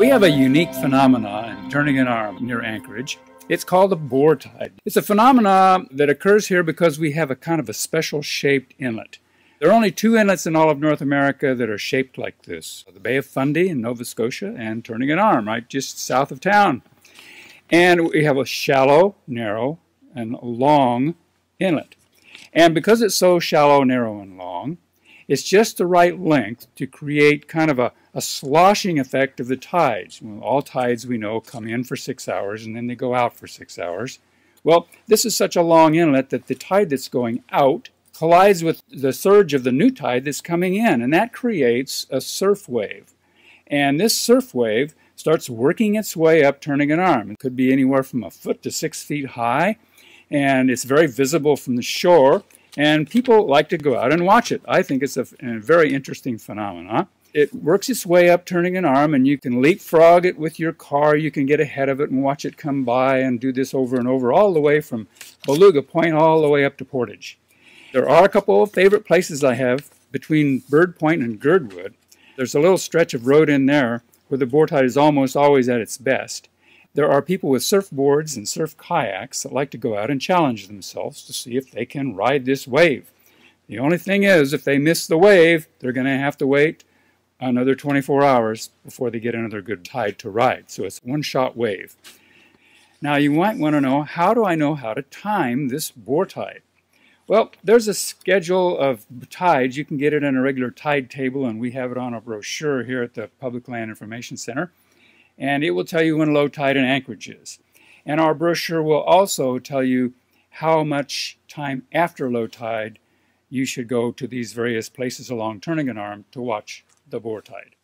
We have a unique phenomena in Turnagain Arm near Anchorage. It's called a bore tide. It's a phenomenon that occurs here because we have a kind of a special shaped inlet. There are only two inlets in all of North America that are shaped like this. The Bay of Fundy in Nova Scotia and Turnagain Arm, right just south of town. And we have a shallow, narrow, and long inlet. And because it's so shallow, narrow, and long, it's just the right length to create kind of a, a sloshing effect of the tides. Well, all tides we know come in for six hours and then they go out for six hours. Well, this is such a long inlet that the tide that's going out collides with the surge of the new tide that's coming in, and that creates a surf wave. And this surf wave starts working its way up Turnagain Arm. It could be anywhere from a foot to six feet high, and it's very visible from the shore and people like to go out and watch it. I think it's a, a very interesting phenomenon. It works its way up Turnagain Arm, and you can leapfrog it with your car. You can get ahead of it and watch it come by and do this over and over, all the way from Beluga Point all the way up to Portage. There are a couple of favorite places I have between Bird Point and Girdwood. There's a little stretch of road in there where the bore tide is almost always at its best. There are people with surfboards and surf kayaks that like to go out and challenge themselves to see if they can ride this wave. The only thing is, if they miss the wave, they're going to have to wait another 24 hours before they get another good tide to ride. So it's one shot wave. Now you might want to know, how do I know how to time this bore tide? Well, there's a schedule of tides. You can get it in a regular tide table, and we have it on a brochure here at the Public Land Information Center and it will tell you when low tide in Anchorage is. And our brochure will also tell you how much time after low tide you should go to these various places along Turnagain Arm to watch the bore tide.